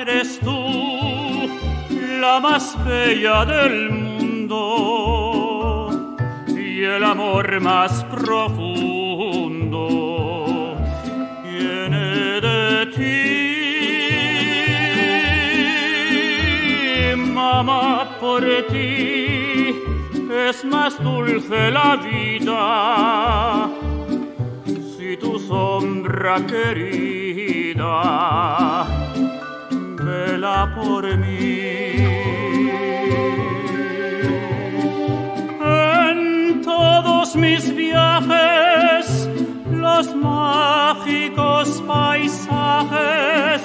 eres tú, la más bella del mundo y el amor más profundo viene de ti, mamá, por ti es más dulce la vida. Si tu sombra querida vela por mí. En todos mis viajes, los mágicos paisajes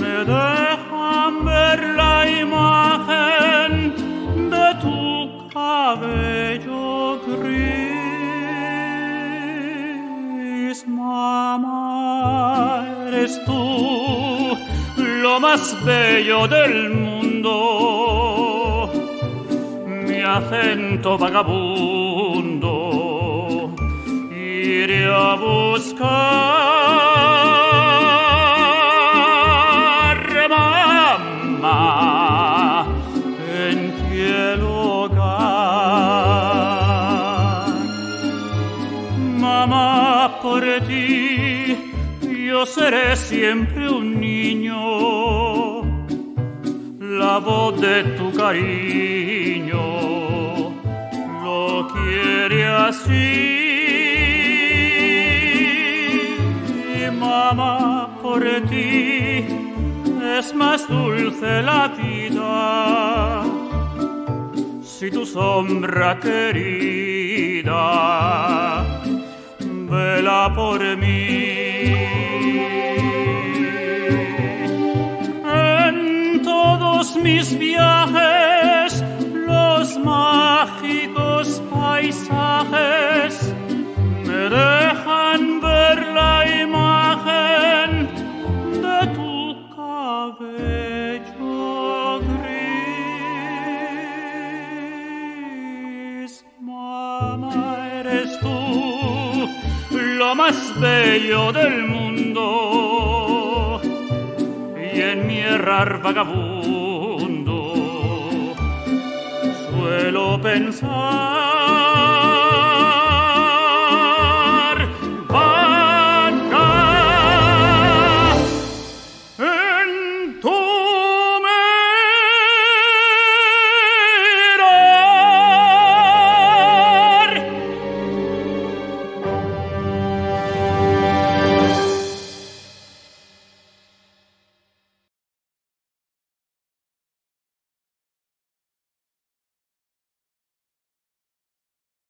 me dejan ver la imagen de tu cabello gris, mamá, eres tú lo más bello del mundo, mi acento vagabundo, iré a buscar, mamá, en piel hogar. Mamá, por ti yo seré siempre un niño, la voz de tu cariño lo quiere así. Mamá, por ti es más dulce la vida. Si tu sombra querida vela por mí. Mágicos paisajes me dejan ver la imagen de tu cabello gris. Mamá, eres tú lo más bello del mundo y en mi errar vagabundo lo pensar.